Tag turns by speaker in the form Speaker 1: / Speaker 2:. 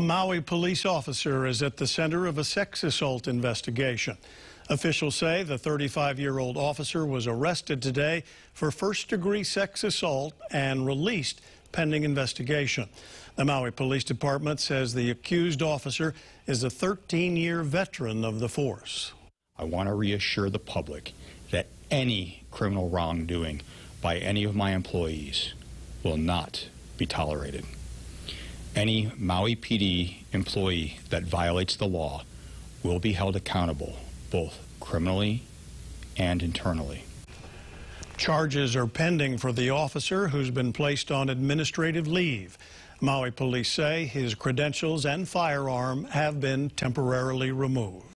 Speaker 1: A Maui police officer is at the center of a sex assault investigation. Officials say the 35-year-old officer was arrested today for first-degree sex assault and released pending investigation. The Maui Police Department says the accused officer is a 13-year veteran of the force.
Speaker 2: I want to reassure the public that any criminal wrongdoing by any of my employees will not be tolerated. Any Maui PD employee that violates the law will be held accountable both criminally and internally.
Speaker 1: Charges are pending for the officer who's been placed on administrative leave. Maui police say his credentials and firearm have been temporarily removed.